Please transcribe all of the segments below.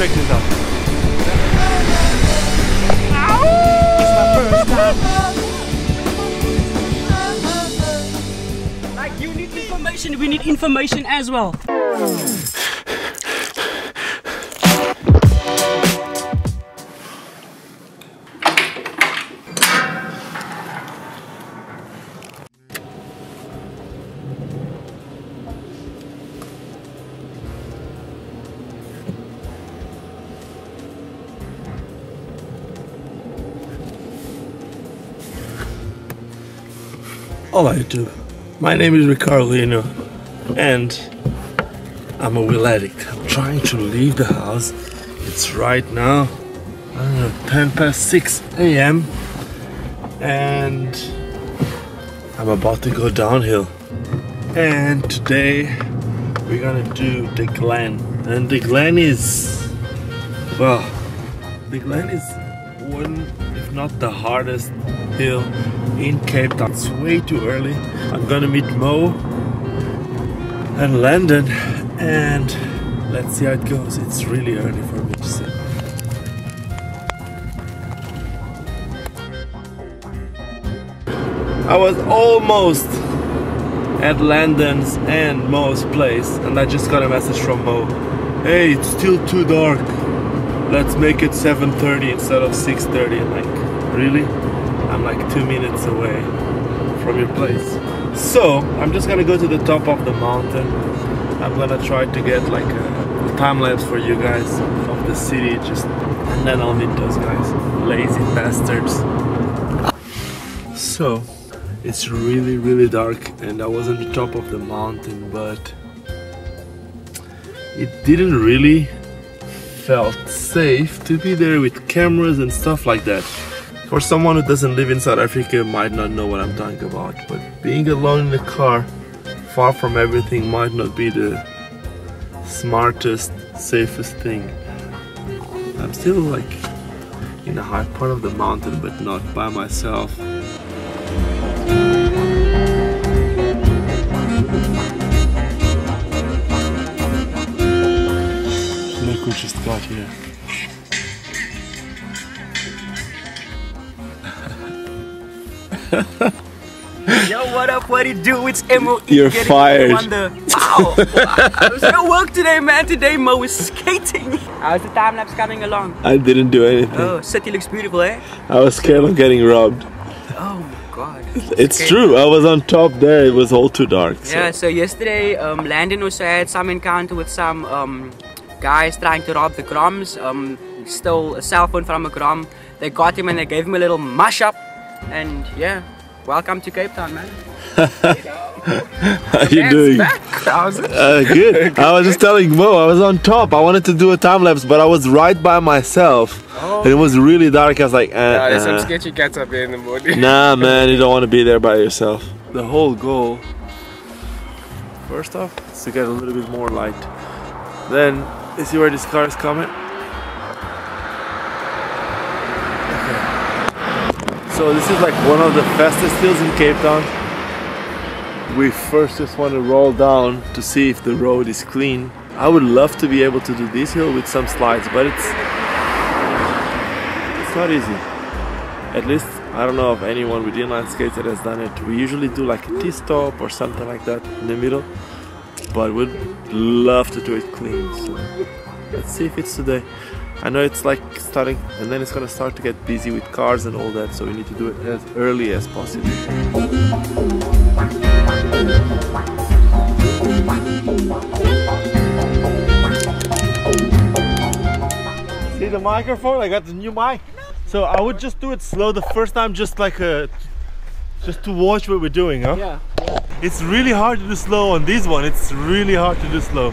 Check this out. Like you need information, we need information as well. All I do. My name is Ricardo Lino, and I'm a wheel addict. I'm trying to leave the house. It's right now, I don't know, 10 past 6 a.m. And I'm about to go downhill. And today we're gonna do the Glen. And the Glen is, well, the Glen is one, if not the hardest hill in Cape Town. It's way too early. I'm gonna meet Mo and Landon and let's see how it goes. It's really early for me to say. I was almost at Landon's and Mo's place and I just got a message from Mo. Hey, it's still too dark. Let's make it 7.30 instead of 6.30. I'm like, really? I'm like two minutes away from your place. So I'm just gonna go to the top of the mountain. I'm gonna try to get like a time lapse for you guys of the city, just and then I'll meet those guys, lazy bastards. So it's really really dark, and I was on the top of the mountain, but it didn't really felt safe to be there with cameras and stuff like that. For someone who doesn't live in South Africa might not know what I'm talking about, but being alone in the car, far from everything might not be the smartest, safest thing. I'm still like in a high part of the mountain, but not by myself. Look who just got here. Yo, what up? What do you do? It's Mo. You're getting fired. On the, wow! There's no work today, man. Today Mo is skating. How's the time lapse coming along? I didn't do anything. Oh, city looks beautiful, eh? I was scared of getting robbed. Oh my god. It's Okay. true. I was on top there. It was all too dark. so- Yeah, so yesterday, um, Landon also had some encounter with some um, guys trying to rob the Groms. Um, he stole a cell phone from a Grom. They got him and they gave him a little mush up. And yeah, welcome to Cape Town, man. How you doing? Back. How's it? Uh, good. I was just telling Mo, I was on top. I wanted to do a time lapse, but I was right by myself. Oh. And it was really dark. I was like, uh, Yeah, there's some uh. sketchy cats up here in the morning. nah, man, you don't want to be there by yourself. The whole goal, first off, is to get a little bit more light. Then, you see where this car is coming? So this is like one of the fastest hills in Cape Town. We first just want to roll down to see if the road is clean. I would love to be able to do this hill with some slides, but it's it's not easy. At least I don't know of anyone with inline skates that has done it. We usually do like a T-stop or something like that in the middle, but we'd love to do it clean. So let's see if it's today. I know it's like starting, and then it's gonna start to get busy with cars and all that, so we need to do it as early as possible. See the microphone? I got the new mic. So I would just do it slow the first time, just like a, just to watch what we're doing, huh? Yeah. It's really hard to do slow on this one. It's really hard to do slow.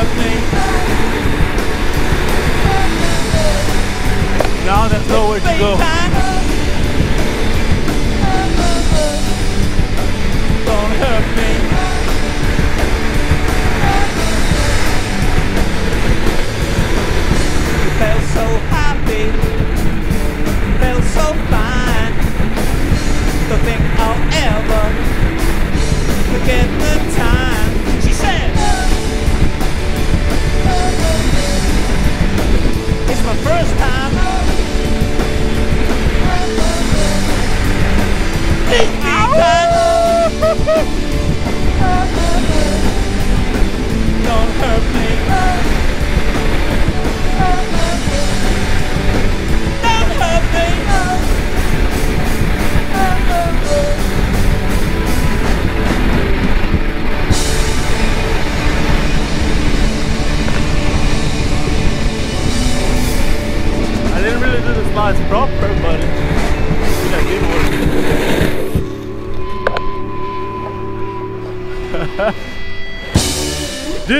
of me. Now there's nowhere to go. Don't hurt me. I felt so happy.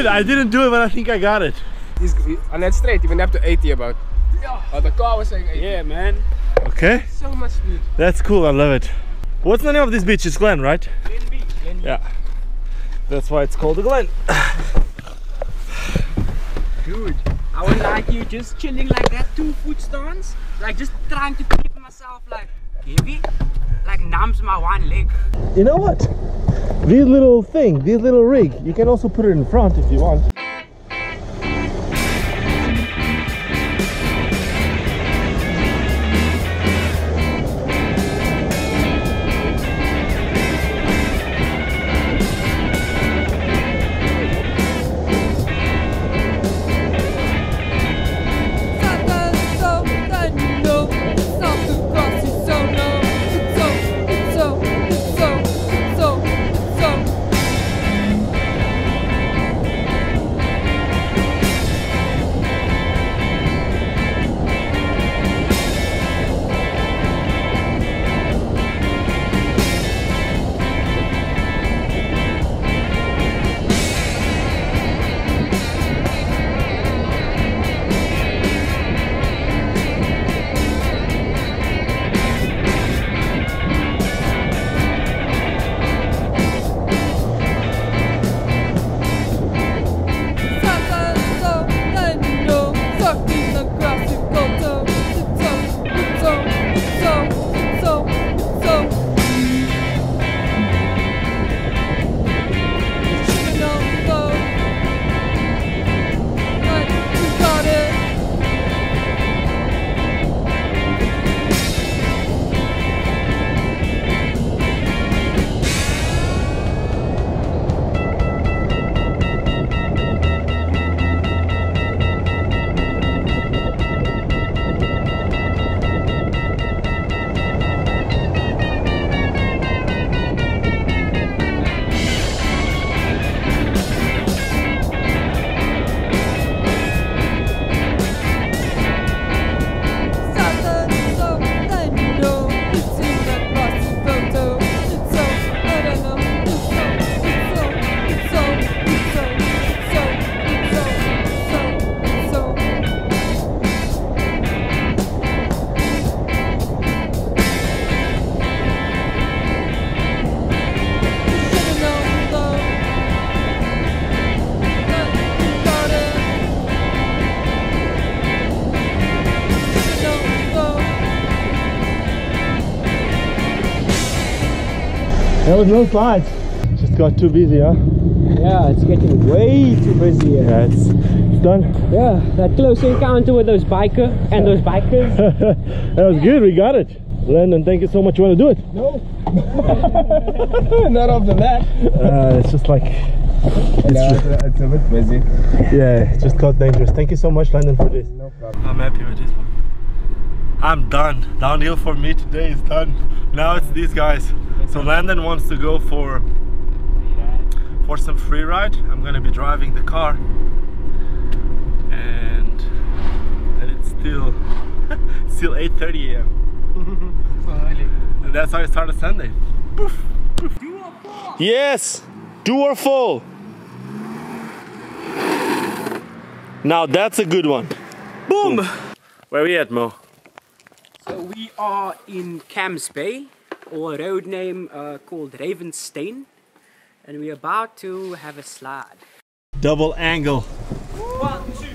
Did. Dude, I didn't do it, but I think I got it. He's, he, and that's straight, even up to 80 about. Oh, the car was saying 80. Yeah, man. Okay, So much speed. that's cool. I love it. What's the name of this beach? It's Glen, right? Glen Beach. Glen Yeah. That's why it's called the Glen. Dude, I would like you just chilling like that, two foot stance, like just trying to keep myself like heavy, like numbs my one leg. You know what? This little thing, this little rig, you can also put it in front if you want. There was no slides. Just got too busy, huh? Yeah, it's getting way too busy here. Yeah, it's, it's done. Yeah, that close encounter with those biker and those bikers. that was good, we got it. Landon, thank you so much. You want to do it? No. Not after that. Uh, it's just like, No, it's, it's a bit busy. yeah, it just got dangerous. Thank you so much, Landon, for this. No problem. I'm happy with this one. I'm done. Downhill for me today is done. Now it's these guys. So Landon wants to go for for some free ride. I'm gonna be driving the car, and and it's still still 8:30 a.m. So early. And that's how I started Sunday. Poof, poof. Yes, do or fall. Now that's a good one. Boom. Where we at, Mo? So we are in Camps Bay, or a road name uh, called Ravenstein, and we're about to have a slide. Double angle. Water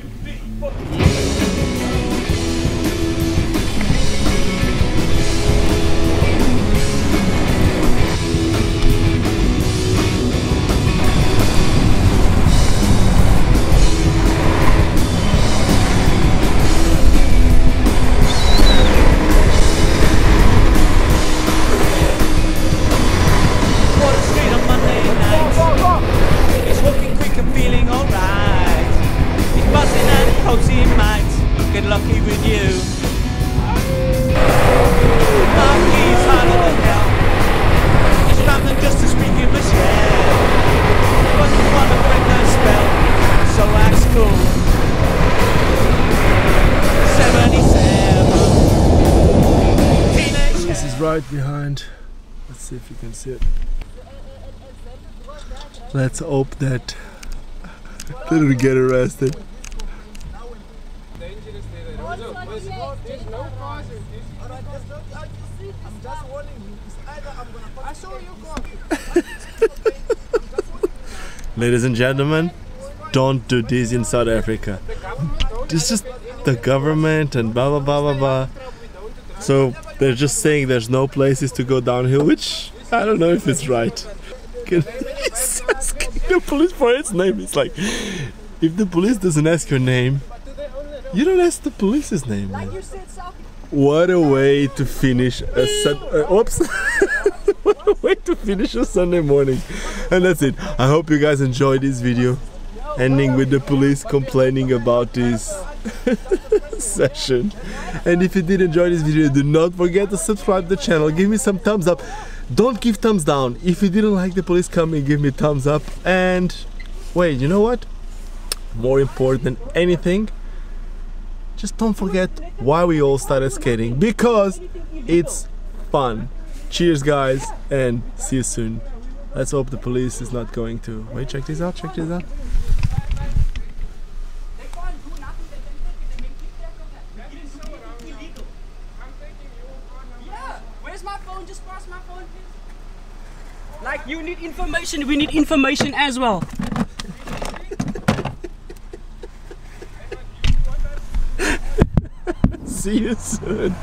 right behind. Let's see if you can see it. Let's hope that they don't get arrested. Ladies and gentlemen, don't do this in South Africa. This is the government and blah blah blah blah blah. So they're just saying there's no places to go downhill, which I don't know if it's right. He's asking the police for its name. It's like if the police doesn't ask your name, you don't ask the police's name. man. What a way to finish a sun. Uh, oops. what a way to finish a Sunday morning. And that's it. I hope you guys enjoyed this video. Ending with the police complaining about this session. And if you did enjoy this video, do not forget to subscribe to the channel. Give me some thumbs up. Don't give thumbs down. If you didn't like the police coming, give me thumbs up. And wait, you know what? More important than anything, just don't forget why we all started skating because it's fun. Cheers, guys, and see you soon. Let's hope the police is not going to. Wait, check this out, check this out. They can't do nothing, they can take it, they can keep track of that. It is illegal. Yeah, where's my phone? Just pass my phone, please. Like, you need information, we need information as well. See you soon.